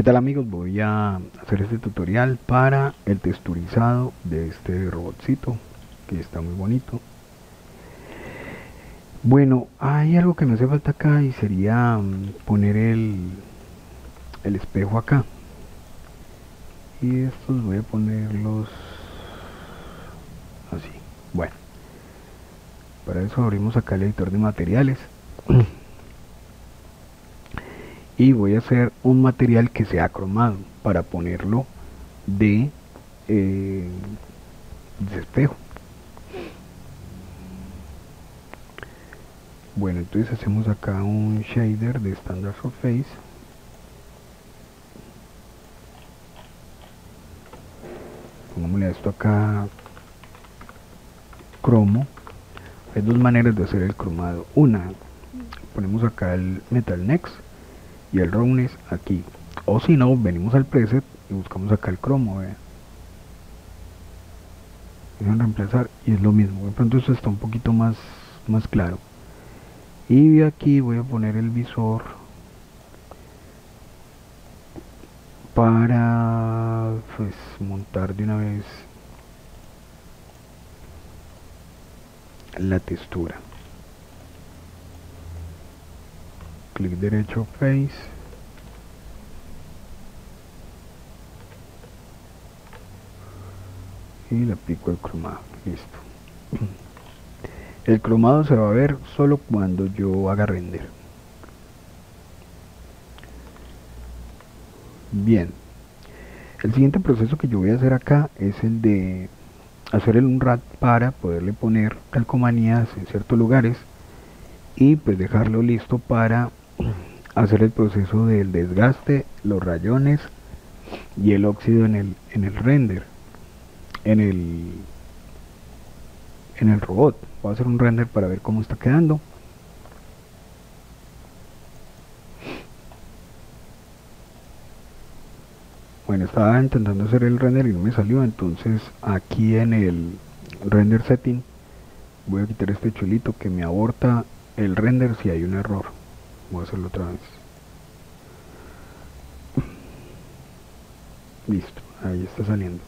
¿Qué tal amigos? Voy a hacer este tutorial para el texturizado de este robotcito que está muy bonito. Bueno, hay algo que me hace falta acá y sería mm, poner el, el espejo acá. Y estos voy a ponerlos así. Bueno, para eso abrimos acá el editor de materiales. y voy a hacer un material que sea cromado para ponerlo de, eh, espejo. Bueno entonces hacemos acá un shader de standard surface. Pongámosle esto acá cromo. Hay dos maneras de hacer el cromado. Una ponemos acá el metal next y el roughness aquí. O si no venimos al preset y buscamos acá el cromo vean reemplazar y es lo mismo. De pronto esto está un poquito más más claro. Y aquí voy a poner el visor para pues montar de una vez la textura clic derecho face. Y le aplico el cromado listo. El cromado se va a ver solo cuando yo haga render. Bien. El siguiente proceso que yo voy a hacer acá es el de hacer el unwrap para poderle poner calcomanías en ciertos lugares y pues dejarlo listo para hacer el proceso del desgaste, los rayones y el óxido en el, en el render, en el, en el robot. Voy a hacer un render para ver cómo está quedando. Bueno, estaba intentando hacer el render y no me salió, entonces aquí en el render setting voy a quitar este chulito que me aborta el render si hay un error voy a hacerlo otra vez. Listo ahí está saliendo.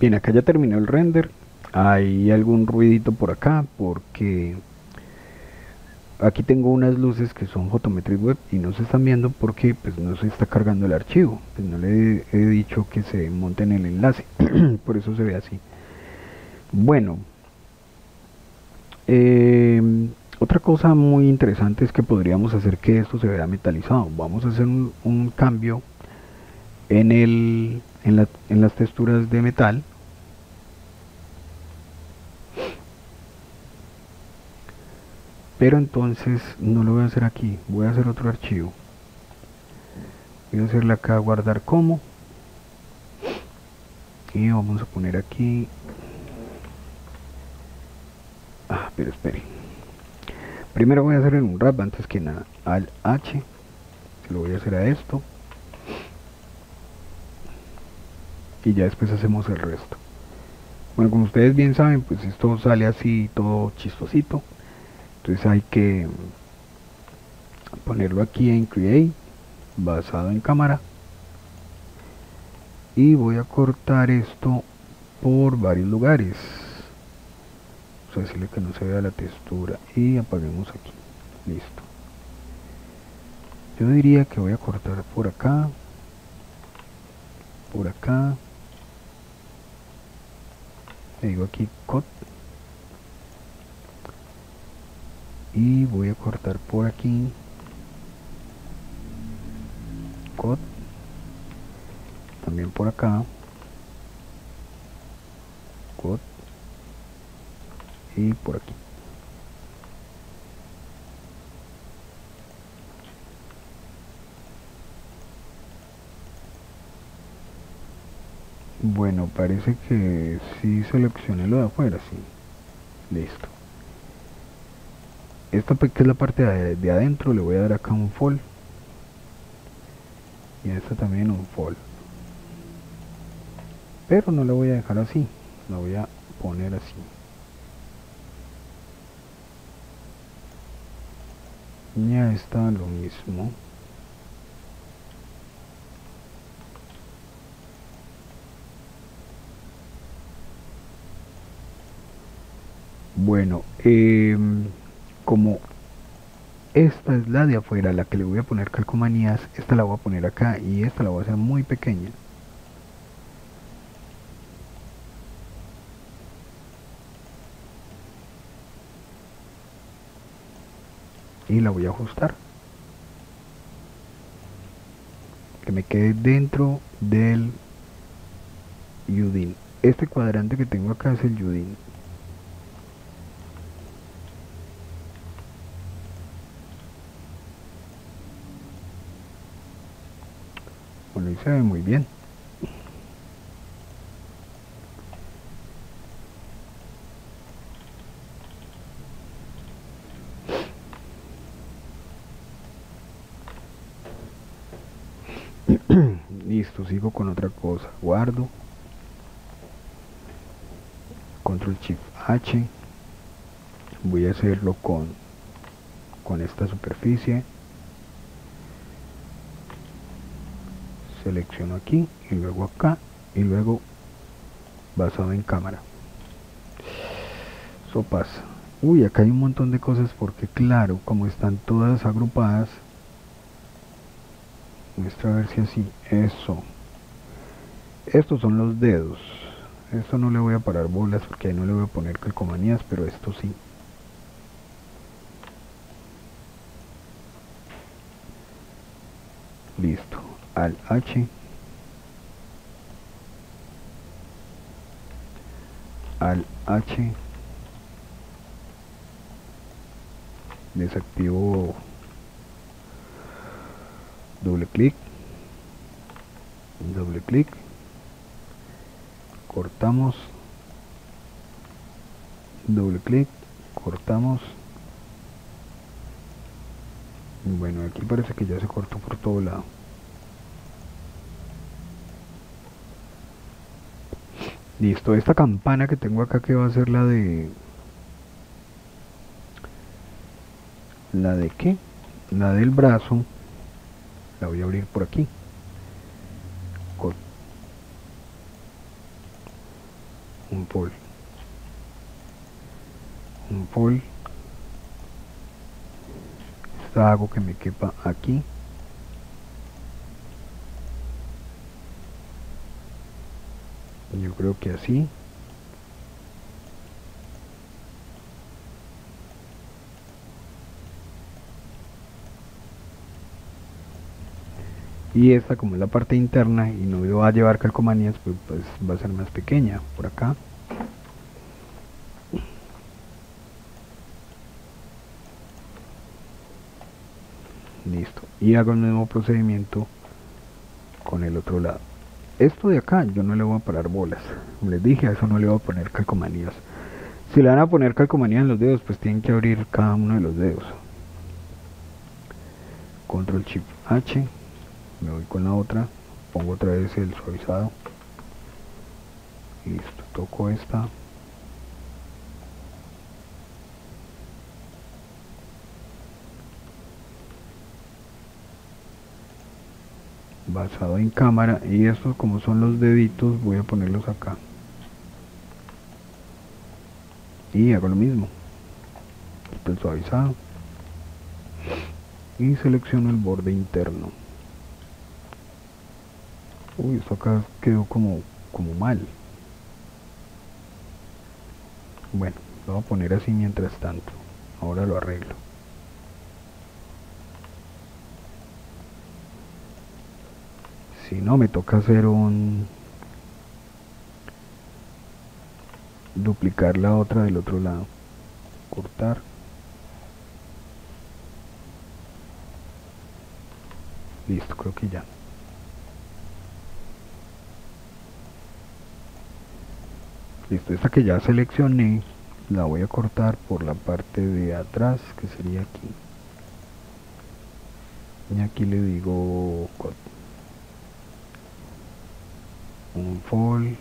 Bien acá ya terminó el render. Hay algún ruidito por acá porque aquí tengo unas luces que son Photometric Web y no se están viendo porque pues no se está cargando el archivo. Pues no le he, dicho que se monten el enlace. Por eso se ve así. Bueno eh, otra cosa muy interesante es que podríamos hacer que esto se vea metalizado. Vamos a hacer un, cambio en, el, en, en las texturas de metal. Pero entonces no lo voy a hacer aquí, voy a hacer otro archivo. Voy a hacerle acá guardar como. Y vamos a poner aquí. Ah, pero espere primero voy a hacer un rap antes que nada. Al H lo voy a hacer a esto. Y ya después hacemos el resto. Bueno como ustedes bien saben pues esto sale así todo chistosito. Entonces hay que ponerlo aquí en create basado en cámara. Y voy a cortar esto por varios lugares decirle que no se vea la textura y apaguemos aquí. Listo. Yo diría que voy a cortar por acá por acá. Le digo aquí cut. Y voy a cortar por aquí. Cut. También por acá. Cut y por aquí. Bueno parece que si seleccioné lo de afuera sí. Listo. Esta que es la parte de, adentro le voy a dar acá un fall y esta también un fall pero no la voy a dejar así la voy a poner así ya está lo mismo. Bueno em, como esta es la de afuera la que le voy a poner calcomanías esta la voy a poner acá y esta la voy a hacer muy pequeña. Y la voy a ajustar. Que me quede dentro del Udin. Este cuadrante que tengo acá es el Udin. Bueno, y se ve muy bien. Listo, sigo con otra cosa. Guardo. Control Shift H. Voy a hacerlo con con esta superficie. selecciono aquí y luego acá y luego basado en cámara eso pasa uy acá hay un montón de cosas porque claro como están todas agrupadas muestra a ver si así eso estos son los dedos. Esto no le voy a parar bolas porque ahí no le voy a poner calcomanías pero esto sí. Listo. Al H. Al H. Desactivo. Doble clic. Doble clic cortamos doble clic cortamos bueno aquí parece que ya se cortó por todo lado Listo, esta campana que tengo acá que va a ser la de... ¿La de qué? La del brazo. La voy a abrir por aquí. Con un pol. Un pol. Hago que me quepa aquí. yo creo que así y esta como es la parte interna y no va a llevar calcomanías pues, pues va a ser más pequeña por acá listo y hago el mismo procedimiento con el otro lado esto de acá yo no le voy a parar bolas. Como les dije, a eso no le voy a poner calcomanías. Si le van a poner calcomanías en los dedos, pues tienen que abrir cada uno de los dedos. Control Shift H. Me voy con la otra. Pongo otra vez el suavizado. Listo, toco esta. basado en cámara y estos como son los deditos voy a ponerlos acá y hago lo mismo el suavizado y selecciono el borde interno uy esto acá quedó como como mal. Bueno lo voy a poner así mientras tanto. Ahora lo arreglo. Si no me toca hacer un duplicar la otra del otro lado. Cortar. Listo creo que ya listo esta que ya seleccioné la voy a cortar por la parte de atrás que sería aquí. Y aquí le digo un fall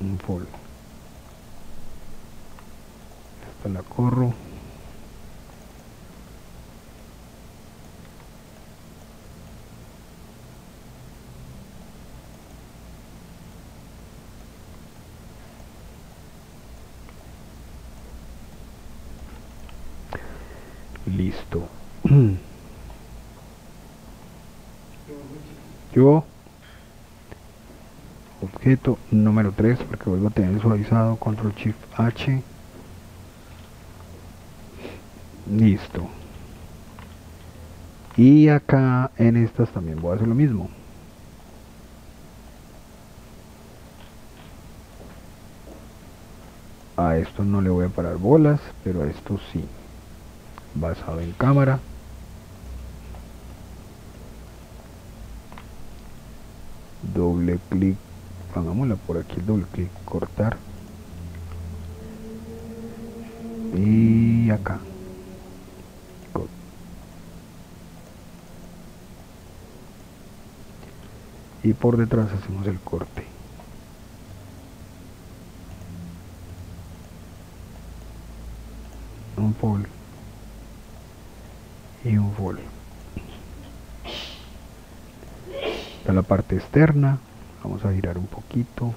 un fall esta la corro listo yo objeto número 3 porque vuelvo a tener suavizado control shift h. Listo. Y acá en estas también voy a hacer lo mismo. A esto no le voy a parar bolas pero a esto sí. Basado en cámara doble clic. Pongámosla por aquí doble clic cortar. Y acá. Y por detrás hacemos el corte. Un pol y un fol está la parte externa. Vamos a girar un poquito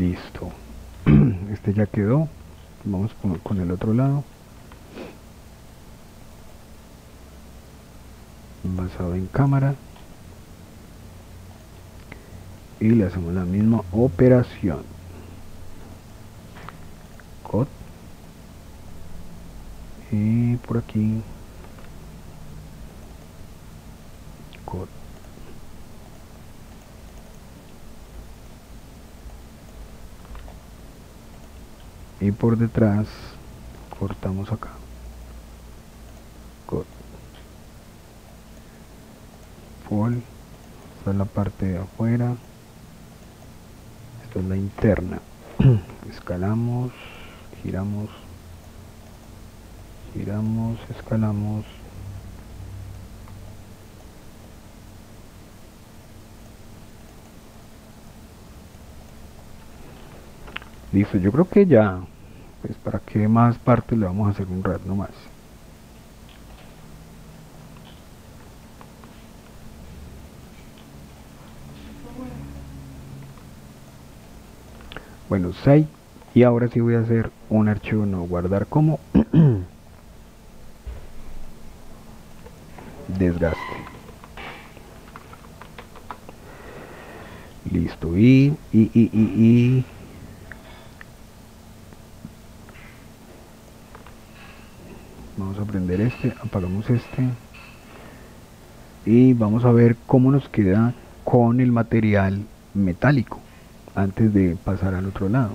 listo. Este ya quedó. Vamos con, el otro lado. Basado en cámara. Y le hacemos la misma operación. Cut. Y por aquí. Cut y por detrás cortamos acá. Cut. esta es la parte de afuera. Esta es la interna. Escalamos giramos giramos escalamos. Listo, yo creo que ya, pues para qué más partes le vamos a hacer un rat nomás. Bueno, 6 y ahora sí voy a hacer un archivo no guardar como desgaste. Listo, y, y, y, y, y vamos a prender este apagamos este. Y vamos a ver cómo nos queda con el material metálico antes de pasar al otro lado.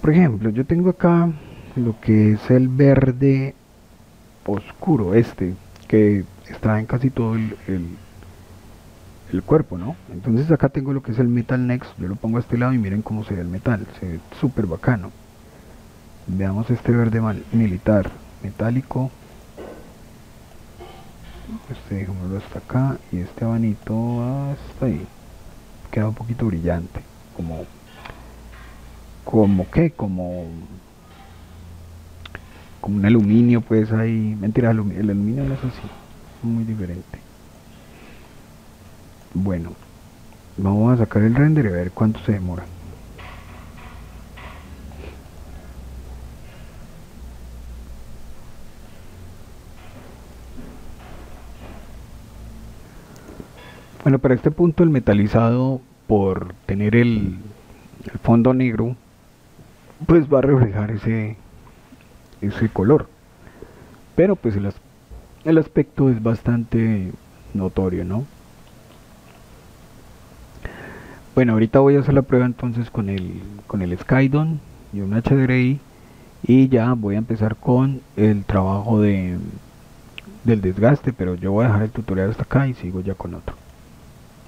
Por ejemplo yo tengo acá lo que es el verde oscuro este que está en casi todo el, el, cuerpo no entonces acá tengo lo que es el metal next yo lo pongo a este lado y miren cómo se ve el metal se ve súper bacano veamos este verde militar metálico. Este dejémoslo hasta acá y este abanito hasta ahí. Queda un poquito brillante como como que como como un aluminio pues ahí. Mentira el aluminio no es así muy diferente. Bueno vamos a sacar el render y a ver cuánto se demora Bueno, para este punto el metalizado, por tener el, fondo negro, pues va a reflejar ese, ese color. Pero pues el, el aspecto es bastante notorio, ¿no? Bueno, ahorita voy a hacer la prueba entonces con el, con el Skydon y un HDRI y ya voy a empezar con el trabajo de, del desgaste, pero yo voy a dejar el tutorial hasta acá y sigo ya con otro.